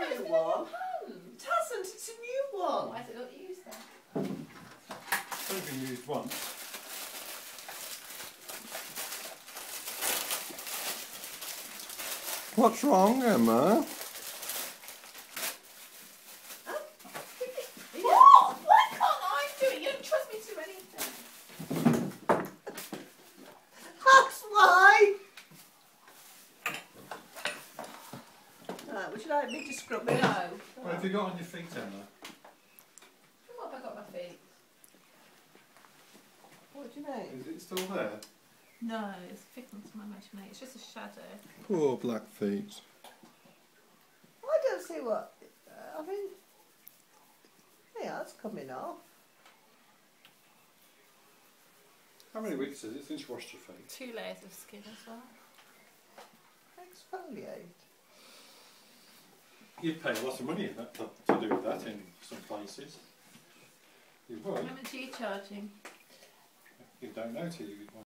new one. It hasn't, it's a new one. Why is it not used then? It's only been used once. What's wrong, Emma? What? Why can't I do it? You don't trust me to do anything. That's why. Right, would you like me to scrub it? No. What have you got on your feet, Emma? What have I got on my feet? What do you mean? Is it still there? No, it's figment of my imagination. It's just a shadow. Poor black feet. I don't see what. uh, I mean, yeah, it's coming off. How many weeks is it since you washed your feet? Two layers of skin as well. Exfoliate. You'd pay a lot of money that, to, to do that in some places. You would. How much are you charging? You don't know till you